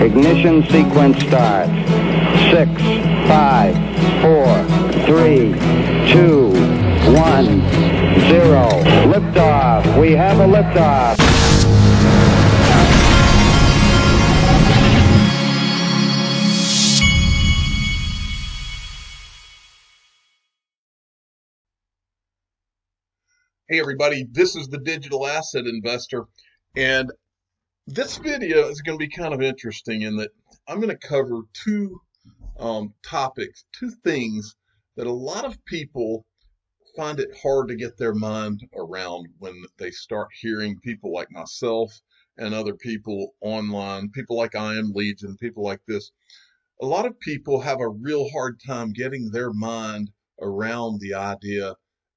Ignition sequence start. Six, five, four, three, two, one, zero. Liftoff. We have a liftoff. Hey everybody, this is the Digital Asset Investor, and this video is going to be kind of interesting in that I'm going to cover two um, topics, two things that a lot of people find it hard to get their mind around when they start hearing people like myself and other people online, people like I Am Legion, people like this. A lot of people have a real hard time getting their mind around the idea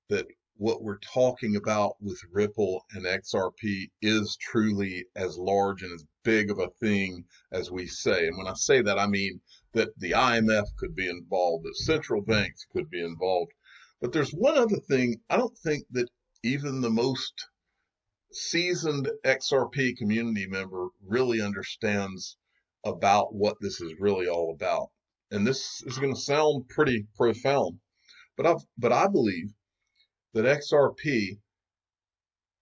that what we're talking about with Ripple and XRP is truly as large and as big of a thing as we say. And when I say that, I mean that the IMF could be involved, that central banks could be involved. But there's one other thing I don't think that even the most seasoned XRP community member really understands about what this is really all about. And this is going to sound pretty profound, but I but I believe that XRP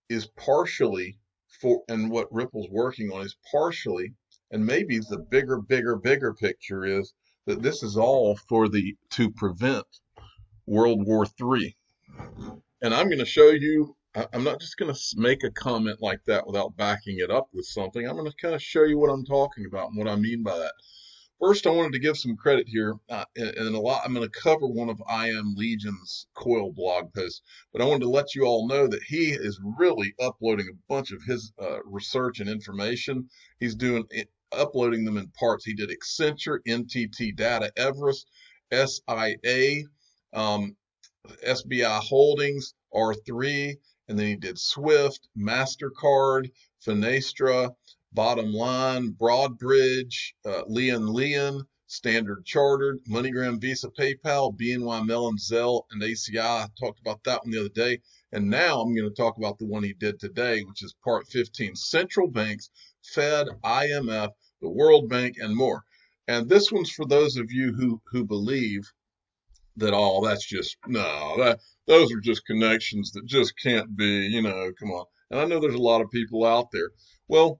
is partially for, and what Ripple's working on is partially, and maybe the bigger, bigger, bigger picture is that this is all for the to prevent World War III. And I'm going to show you. I'm not just going to make a comment like that without backing it up with something. I'm going to kind of show you what I'm talking about and what I mean by that. First, I wanted to give some credit here, uh, and, a lot. I'm going to cover one of I Am Legion's coil blog posts, but I wanted to let you all know that he is really uploading a bunch of his uh, research and information. He's doing uploading them in parts. He did Accenture, NTT Data, Everest, SIA, um, SBI Holdings, R3, and then he did Swift, Mastercard, Finastra, Bottom Line, Broadridge, uh, Lian Lian, Standard Chartered, MoneyGram, Visa, PayPal, BNY Mellon, Zelle, and ACI. I talked about that one the other day. And now I'm going to talk about the one he did today, which is part 15 central banks, Fed, IMF, the World Bank, and more. And this one's for those of you who, who believe that, oh, that's just, no, that, those are just connections that just can't be, you know, come on. And I know there's a lot of people out there. Well,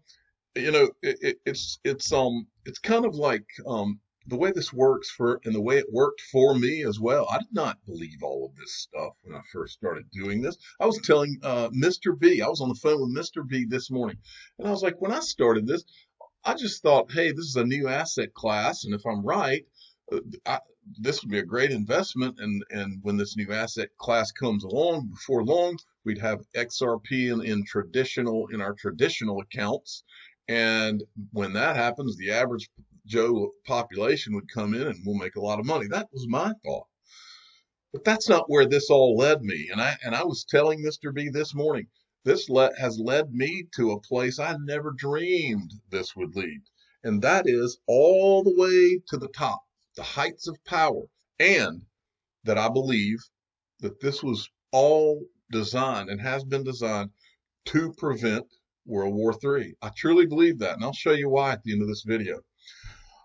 you know, it, it, it's it's um it's kind of like um the way this works for and the way it worked for me as well. I did not believe all of this stuff when I first started doing this. I was telling uh, Mr. B, I was on the phone with Mr. B this morning, and I was like, when I started this, I just thought, hey, this is a new asset class, and if I'm right, uh, I, this would be a great investment. And and when this new asset class comes along, before long, we'd have XRP in, in traditional in our traditional accounts, and when that happens, the average Joe population would come in and we'll make a lot of money. That was my thought. But that's not where this all led me. And I and I was telling Mr. B this morning, this le- has led me to a place I never dreamed this would lead. And that is all the way to the top, the heights of power. And that I believe that this was all designed and has been designed to prevent World War III. I truly believe that, and I'll show you why at the end of this video.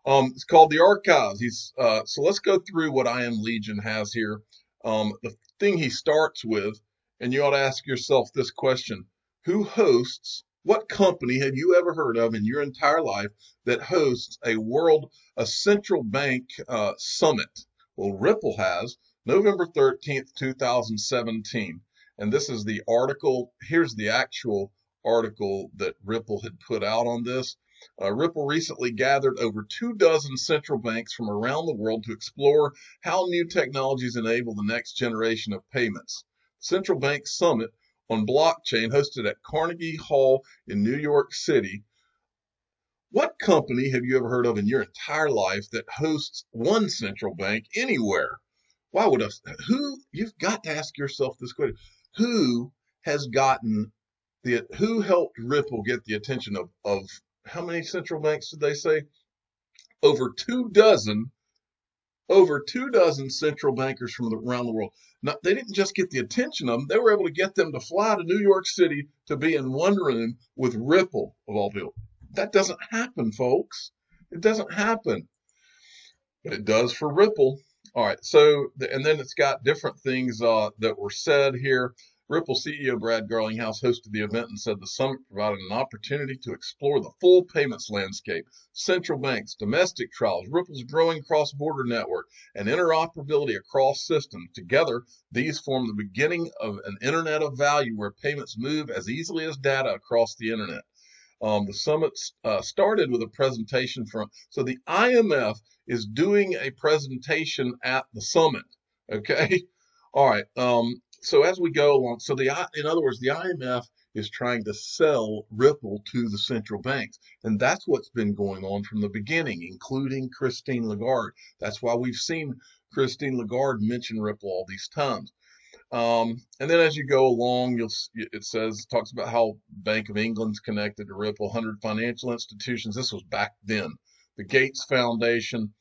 Um, it's called the Archives. He's uh, so let's go through what I Am Legion has here. Um, the thing he starts with, and you ought to ask yourself this question: Who hosts? What company have you ever heard of in your entire life that hosts a world, a central bank uh, summit? Well, Ripple has November 13th, 2017. And this is the article. Here's the actual article that Ripple had put out on this. Uh, Ripple recently gathered over two dozen central banks from around the world to explore how new technologies enable the next generation of payments. Central Bank Summit on blockchain hosted at Carnegie Hall in New York City. What company have you ever heard of in your entire life that hosts one central bank anywhere? Why would a who you've got to ask yourself this question. Who has gotten the who helped Ripple get the attention of of how many central banks did they say? Over two dozen, over two dozen central bankers from around the world. Now, they didn't just get the attention of them; they were able to get them to fly to New York City to be in one room with Ripple of all people. That doesn't happen, folks. It doesn't happen, but it does for Ripple. All right. So, and then it's got different things uh, that were said here. Ripple CEO Brad Garlinghouse hosted the event and said the summit provided an opportunity to explore the full payments landscape, central banks, domestic trials, Ripple's growing cross border network, and interoperability across systems. Together, these form the beginning of an internet of value where payments move as easily as data across the internet. Um, the summit uh, started with a presentation from, so the IMF is doing a presentation at the summit. Okay. All right. Um, so as we go along, so the, in other words, the IMF is trying to sell Ripple to the central banks. And that's what's been going on from the beginning, including Christine Lagarde. That's why we've seen Christine Lagarde mention Ripple all these times. Um, and then as you go along, you'll it says talks about how Bank of England's connected to Ripple, 100 financial institutions. This was back then. The Gates Foundation,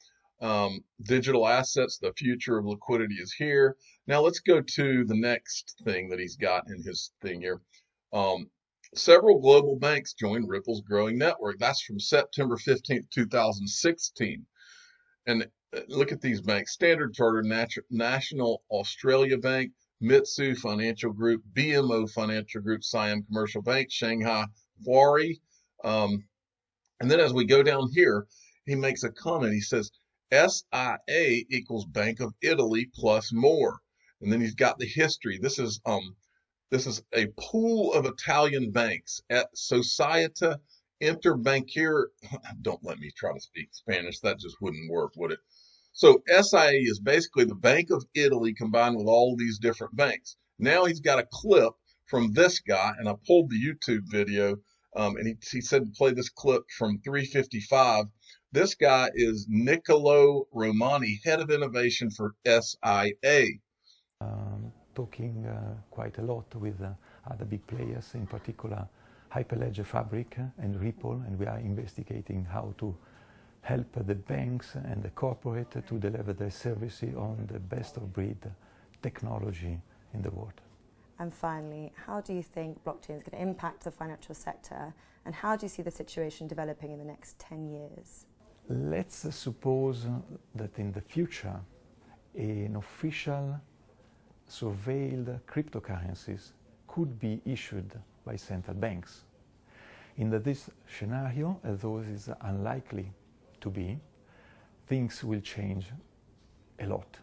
um, digital assets, the future of liquidity is here. Now let's go to the next thing that he's got in his thing here. Um, several global banks joined Ripple's growing network. That's from September 15th, 2016. And uh, look at these banks Standard Chartered, National Australia Bank, Mitsui Financial Group, BMO Financial Group, Siam Commercial Bank, Shanghai Huarui. Um, and then as we go down here, he makes a comment. He says, SIA equals Bank of Italy plus more. And then he's got the history. This is um this is a pool of Italian banks at Societa Interbancaria. Don't let me try to speak Spanish. That just wouldn't work, would it? So SIA is basically the Bank of Italy combined with all these different banks. Now he's got a clip from this guy, and I pulled the YouTube video, um, and he, he said to play this clip from 355. This guy is Niccolo Romani, head of innovation for SIA. Um, talking uh, quite a lot with uh, other big players, in particular Hyperledger Fabric and Ripple, and we are investigating how to help the banks and the corporate to deliver their services on the best of breed technology in the world. And finally, how do you think blockchain is going to impact the financial sector and how do you see the situation developing in the next 10 years? Let's suppose that in the future an official surveilled cryptocurrencies could be issued by central banks. In this scenario, although it is unlikely to be, things will change a lot.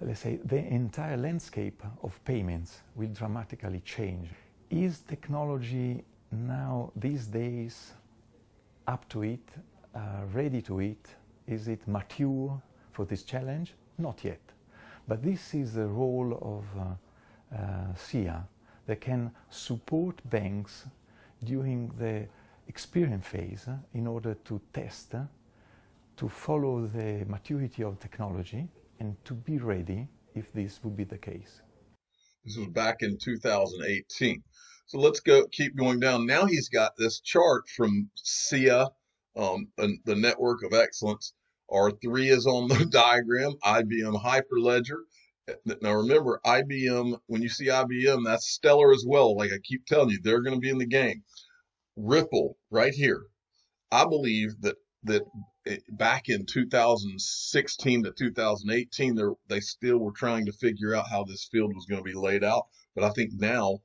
Let's say the entire landscape of payments will dramatically change. Is technology now, these days, up to it, uh, ready to eat? Is it mature for this challenge? Not yet. But this is the role of uh, uh, SIA that can support banks during the experience phase in order to test to follow the maturity of technology and to be ready if this would be the case. This was back in 2018. So let's go keep going down. Now he's got this chart from SIA, um, the Network of Excellence. R3 is on the diagram, IBM Hyperledger. Now remember, IBM, when you see IBM, that's stellar as well. Like I keep telling you, they're going to be in the game. Ripple, right here. I believe that that back in 2016 to 2018, they still were trying to figure out how this field was going to be laid out. But I think now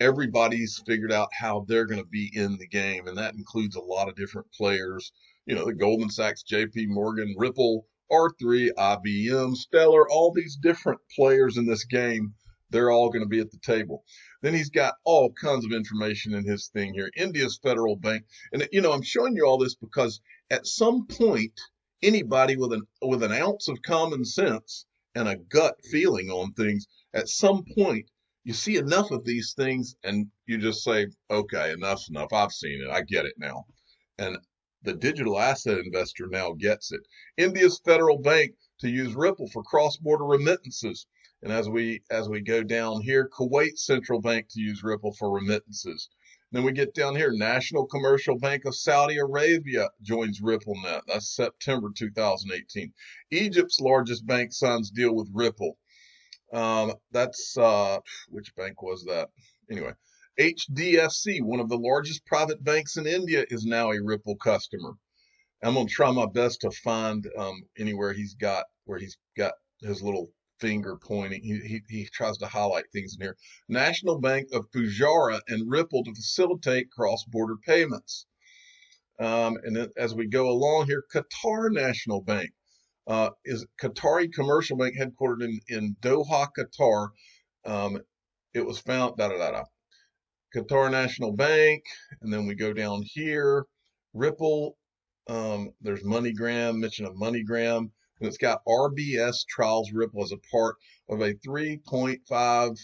everybody's figured out how they're going to be in the game, and that includes a lot of different players. You know, the Goldman Sachs, J.P. Morgan, Ripple, R3, IBM, Stellar, all these different players in this game. They're all going to be at the table. Then he's got all kinds of information in his thing here. India's federal bank, and you know, I'm showing you all this because at some point, anybody with an with an ounce of common sense and a gut feeling on things, at some point, you see enough of these things and you just say, okay, enough's enough. I've seen it. I get it now. And the digital asset investor now gets it. India's federal bank to use Ripple for cross-border remittances. And as we as we go down here, Kuwait Central Bank to use Ripple for remittances. Then we get down here, National Commercial Bank of Saudi Arabia joins RippleNet. That's September 2018. Egypt's largest bank signs deal with Ripple. Um, that's uh, which bank was that? Anyway, HDFC, one of the largest private banks in India, is now a Ripple customer. I'm gonna try my best to find um, anywhere he's got where he's got his little finger pointing. He, he, he tries to highlight things in here. National Bank of Fujairah and Ripple to facilitate cross-border payments. Um, and then as we go along here, Qatar National Bank uh, is Qatari commercial bank headquartered in, in Doha, Qatar. Um, it was found, da da da da. Qatar National Bank, and then we go down here, Ripple. Um, there's MoneyGram, mention of MoneyGram, and it's got RBS Trials Ripple as a part of a 3.5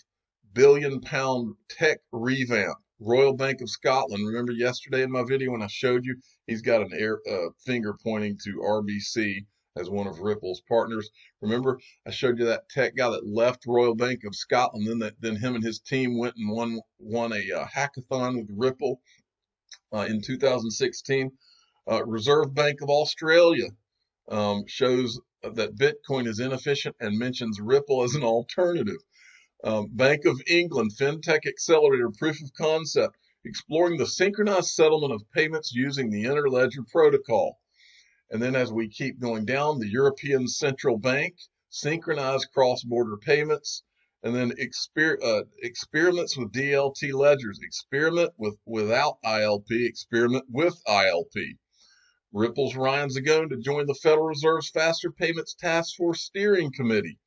billion pound tech revamp. Royal Bank of Scotland. Remember yesterday in my video when I showed you, he's got an air uh, finger pointing to RBC as one of Ripple's partners. Remember, I showed you that tech guy that left Royal Bank of Scotland. Then that, then him and his team went and won won a uh, hackathon with Ripple uh, in 2016. Uh, Reserve Bank of Australia um, shows that Bitcoin is inefficient and mentions Ripple as an alternative. Um, Bank of England FinTech Accelerator Proof of Concept exploring the synchronized settlement of payments using the Interledger protocol. And then as we keep going down, the European Central Bank, synchronized cross-border payments, and then exper uh, experiments with DLT ledgers, experiment with without ILP, experiment with ILP. Ripple's Ryan Zagone to join the Federal Reserve's Faster Payments Task Force Steering Committee.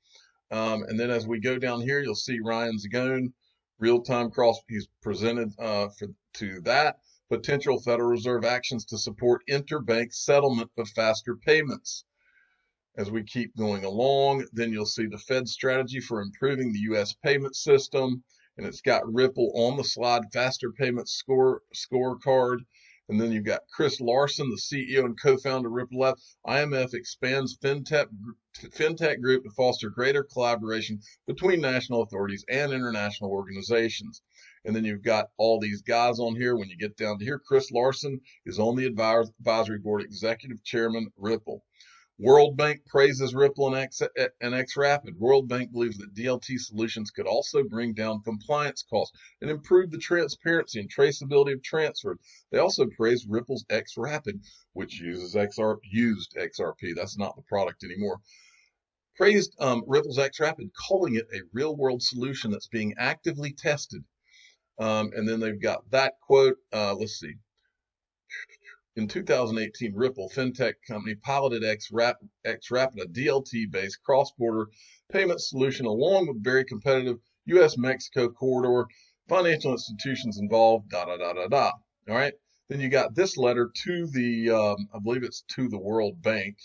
Um, and then as we go down here, you'll see Ryan Zagone, real-time cross, he's presented uh, for, to that potential Federal Reserve actions to support interbank settlement of faster payments. As we keep going along, then you'll see the Fed strategy for improving the U.S. payment system, and it's got Ripple on the slide, faster payment score scorecard. And then you've got Chris Larsen, the CEO and co-founder of Ripple Lab. IMF expands fintech fintech group to foster greater collaboration between national authorities and international organizations. And then you've got all these guys on here. When you get down to here, Chris Larsen is on the advisory board, executive chairman, Ripple. World Bank praises Ripple and X, and X Rapid. World Bank believes that DLT solutions could also bring down compliance costs and improve the transparency and traceability of transfers. They also praise Ripple's X Rapid, which uses XR used XRP. That's not the product anymore. Praised um, Ripple's X Rapid, calling it a real world solution that's being actively tested um, and then they've got that quote. Uh, let's see. In 2018, Ripple, fintech company, piloted X-Rapid, X-Rapid a DLT-based cross-border payment solution along with very competitive U.S.-Mexico corridor, financial institutions involved, da da da da da. All right. Then you got this letter to the, um, I believe it's to the World Bank.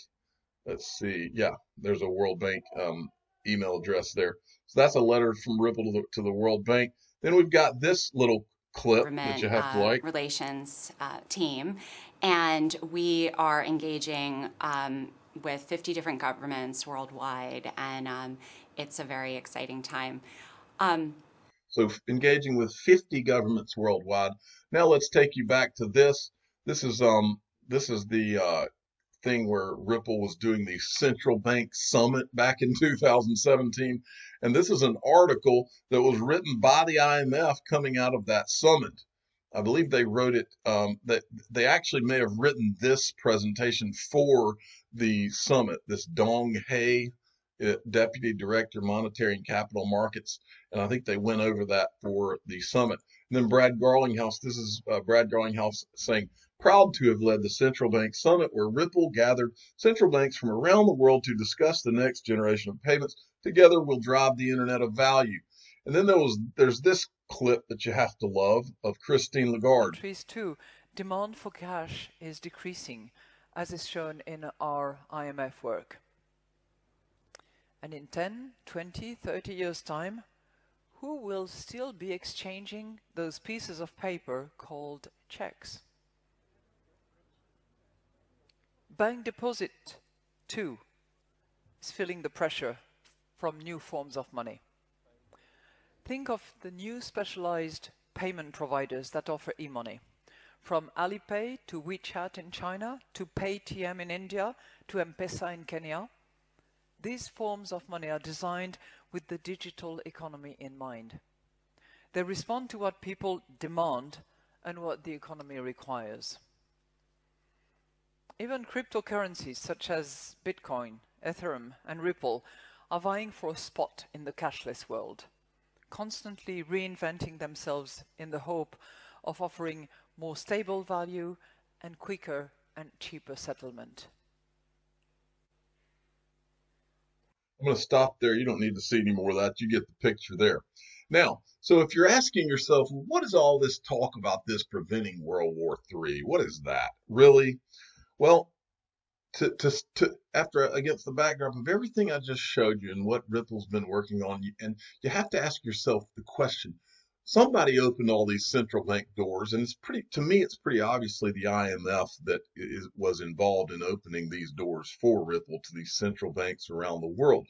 Let's see. Yeah, there's a World Bank um, email address there. So that's a letter from Ripple to the, to the World Bank. Then we've got this little clip government, that you have to uh, like. relations uh, team, and we are engaging um, with 50 different governments worldwide, and um, it's a very exciting time. Um, So engaging with 50 governments worldwide. Now let's take you back to this. This is um this is the uh, thing where Ripple was doing the central bank summit back in 2017. And this is an article that was written by the IMF coming out of that summit. I believe they wrote it, um, that they actually may have written this presentation for the summit, this Dong He, uh, Deputy Director, Monetary and Capital Markets. And I think they went over that for the summit. And then Brad Garlinghouse, this is uh, Brad Garlinghouse saying, proud to have led the central bank summit where Ripple gathered central banks from around the world to discuss the next generation of payments. Together we'll drive the internet of value. And then there was there's this clip that you have to love of Christine Lagarde. countries too, demand for cash is decreasing, as is shown in our IMF work. And in 10, 20, 30 years' time, who will still be exchanging those pieces of paper called checks? Bank deposit, too, is feeling the pressure from new forms of money. Think of the new specialized payment providers that offer e-money. From Alipay to WeChat in China, to Paytm in India, to M-Pesa in Kenya. These forms of money are designed with the digital economy in mind. They respond to what people demand and what the economy requires. Even cryptocurrencies such as Bitcoin, Ethereum, and Ripple are vying for a spot in the cashless world, constantly reinventing themselves in the hope of offering more stable value and quicker and cheaper settlement. I'm going to stop there. You don't need to see any more of that. You get the picture there. Now, so if you're asking yourself, what is all this talk about this preventing World War III? What is that? Really? Well, to, to, to after against the backdrop of everything I just showed you and what Ripple's been working on, and you have to ask yourself the question: Somebody opened all these central bank doors, and it's pretty to me. It's pretty obviously the IMF that is, was involved in opening these doors for Ripple to these central banks around the world.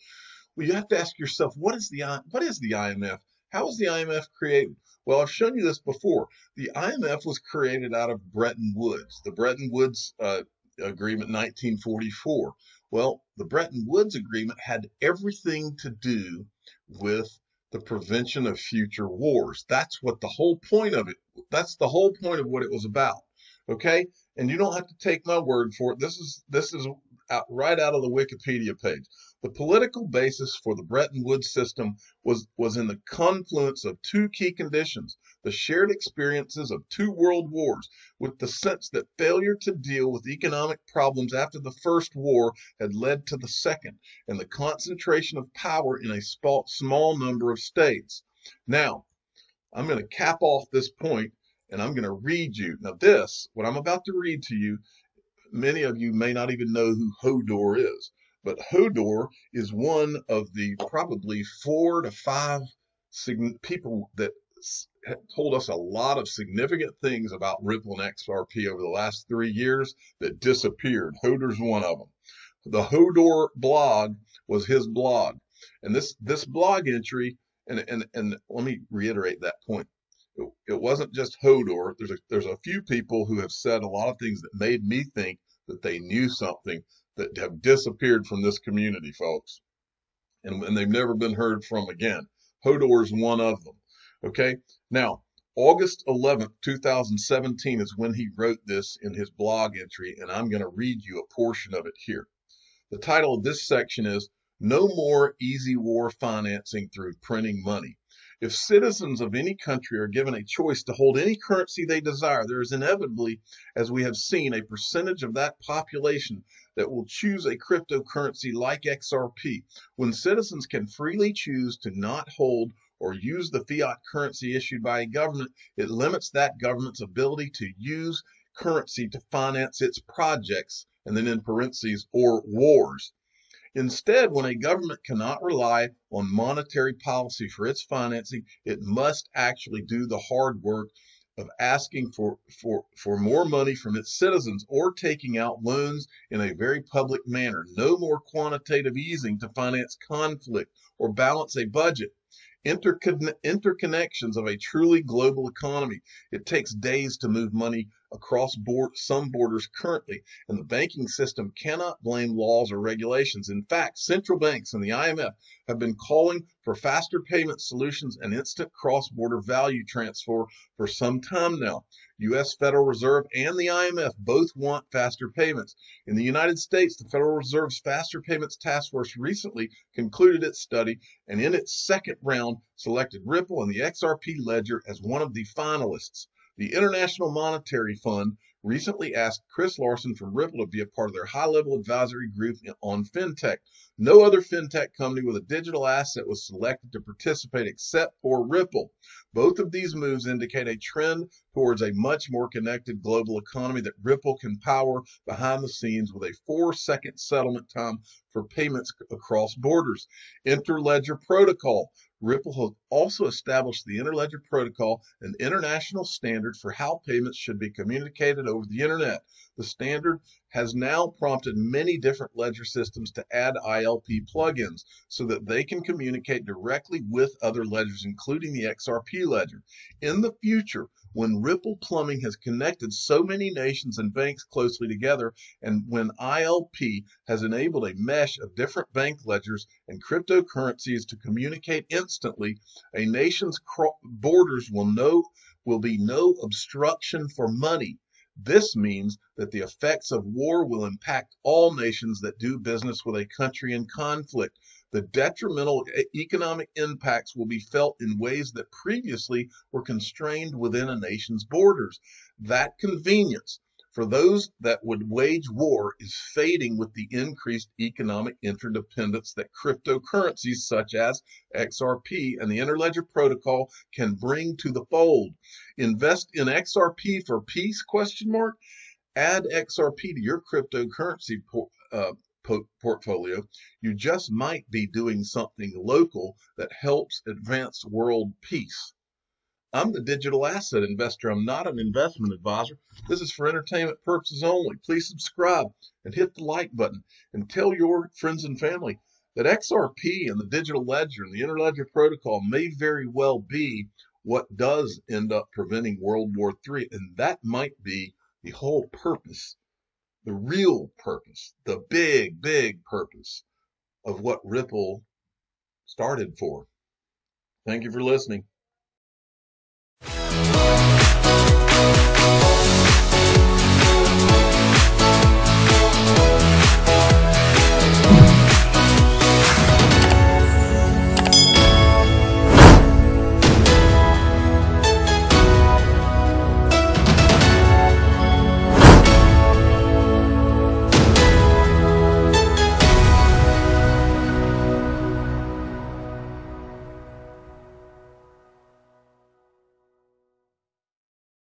Well, you have to ask yourself, what is the what is the IMF? How was the IMF created? Well, I've shown you this before. The IMF was created out of Bretton Woods. The Bretton Woods uh, Agreement 1944. Well, the Bretton Woods Agreement had everything to do with the prevention of future wars. That's what the whole point of it. That's the whole point of what it was about. Okay? And you don't have to take my word for it. This is this is out, right out of the Wikipedia page. The political basis for the Bretton Woods system was, was in the confluence of two key conditions the shared experiences of two world wars, with the sense that failure to deal with economic problems after the First War had led to the second, and the concentration of power in a small number of states. Now, I'm going to cap off this point and I'm going to read you. Now, this, what I'm about to read to you, many of you may not even know who Hodor is. But Hodor is one of the probably four to five people that told us a lot of significant things about Ripple and XRP over the last three years that disappeared. Hodor's one of them. The Hodor blog was his blog. And this, this blog entry, and, and, and let me reiterate that point. It, it wasn't just Hodor. There's a, there's a few people who have said a lot of things that made me think that they knew something that have disappeared from this community, folks. And, and they've never been heard from again. Hodor is one of them. Okay. Now, August 11th, 2017 is when he wrote this in his blog entry, and I'm going to read you a portion of it here. The title of this section is No More Easy War Financing Through Printing Money. If citizens of any country are given a choice to hold any currency they desire, there is inevitably, as we have seen, a percentage of that population that will choose a cryptocurrency like XRP. When citizens can freely choose to not hold or use the fiat currency issued by a government, it limits that government's ability to use currency to finance its projects, and then in parentheses, or wars. Instead, when a government cannot rely on monetary policy for its financing, it must actually do the hard work of asking for, for, for more money from its citizens or taking out loans in a very public manner. No more quantitative easing to finance conflict or balance a budget. Intercon- interconnections of a truly global economy. It takes days to move money across board, some borders currently, and the banking system cannot blame laws or regulations. In fact, central banks and the IMF have been calling for faster payment solutions and instant cross border value transfer for some time now. U.S. Federal Reserve and the IMF both want faster payments. In the United States, the Federal Reserve's Faster Payments Task Force recently concluded its study and in its second round selected Ripple and the XRP ledger as one of the finalists. The International Monetary Fund recently asked Chris Larsen from Ripple to be a part of their high level advisory group on fintech. No other fintech company with a digital asset was selected to participate except for Ripple. Both of these moves indicate a trend towards a much more connected global economy that Ripple can power behind the scenes with a four second settlement time for payments across borders. Interledger Protocol Ripple has also established the Interledger Protocol, an international standard for how payments should be communicated over the internet. The standard has now prompted many different ledger systems to add ILP plugins so that they can communicate directly with other ledgers, including the XRP ledger. In the future, when Ripple Plumbing has connected so many nations and banks closely together, and when ILP has enabled a mesh of different bank ledgers and cryptocurrencies to communicate instantly, a nation's borders will no will be no obstruction for money. This means that the effects of war will impact all nations that do business with a country in conflict. The detrimental economic impacts will be felt in ways that previously were constrained within a nation's borders. That convenience for those that would wage war is fading with the increased economic interdependence that cryptocurrencies such as XRP and the Interledger Protocol can bring to the fold. Invest in XRP for peace question mark. Add XRP to your cryptocurrency por- uh, po- portfolio. You just might be doing something local that helps advance world peace. I'm the digital asset investor. I'm not an investment advisor. This is for entertainment purposes only. Please subscribe and hit the like button and tell your friends and family that XRP and the digital ledger and the interledger protocol may very well be what does end up preventing World War III. And that might be the whole purpose, the real purpose, the big, big purpose of what Ripple started for. Thank you for listening. Música